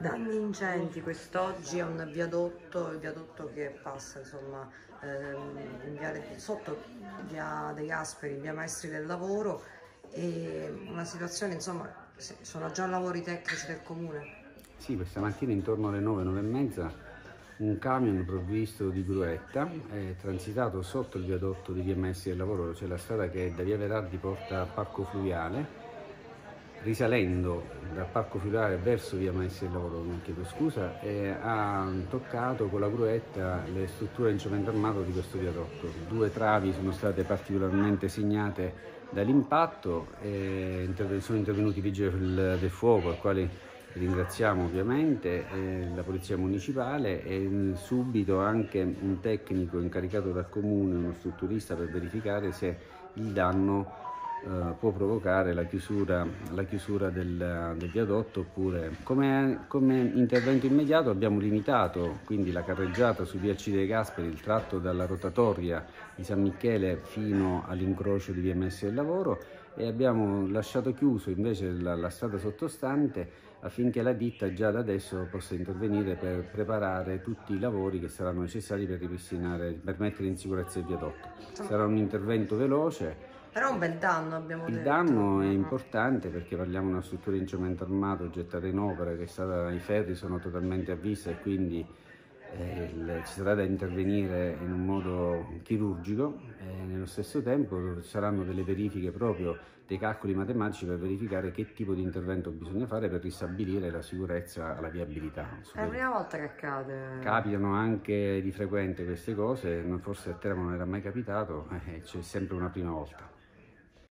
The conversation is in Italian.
Danni ingenti quest'oggi è un viadotto, il viadotto che passa insomma ehm, viale, sotto via De Gasperi, via Maestri del Lavoro e una situazione insomma sono già lavori tecnici del comune. Sì, questa mattina intorno alle 9, 9 e mezza un camion provvisto di gruetta è transitato sotto il viadotto di via Maestri del Lavoro, cioè la strada che da via Verardi porta al parco fluviale risalendo dal parco fluviale verso via Maestri Lavoro, non chiedo scusa, e ha toccato con la gruetta le strutture in cemento armato di questo viadotto. Due travi sono state particolarmente segnate dall'impatto e sono intervenuti i vigili del fuoco, ai quali ringraziamo ovviamente, la Polizia Municipale e subito anche un tecnico incaricato dal comune, uno strutturista per verificare se il danno eh, può provocare la chiusura, la chiusura del, del, viadotto oppure come, come, intervento immediato abbiamo limitato quindi la carreggiata su via Cide Gasperi, il tratto dalla rotatoria di San Michele fino all'incrocio di via Messi del Lavoro e abbiamo lasciato chiuso invece la, la strada sottostante affinché la ditta già da adesso possa intervenire per preparare tutti i lavori che saranno necessari per ripristinare, per mettere in sicurezza il viadotto. Sarà un intervento veloce però un bel danno abbiamo il detto. Il danno è importante perché parliamo di una struttura in cemento armato gettata in opera che è stata, i ferri sono totalmente a vista e quindi eh, il, ci sarà da intervenire in un modo chirurgico e nello stesso tempo saranno delle verifiche proprio dei calcoli matematici per verificare che tipo di intervento bisogna fare per ristabilire la sicurezza, la viabilità. È la prima volta che accade. Capitano anche di frequente queste cose, forse a terra non era mai capitato, eh, c'è sempre una prima volta.